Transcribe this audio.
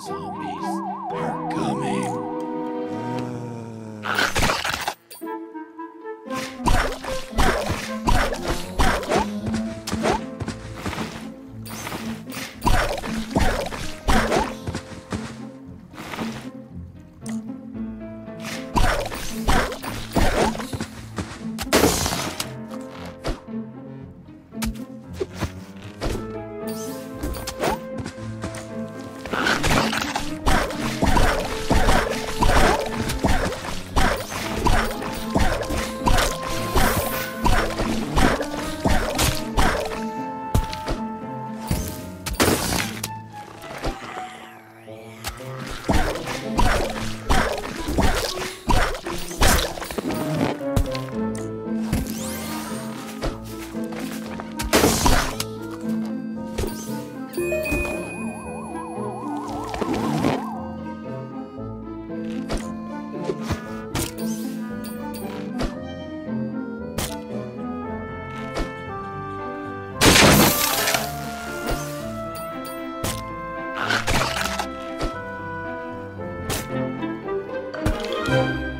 zombie. you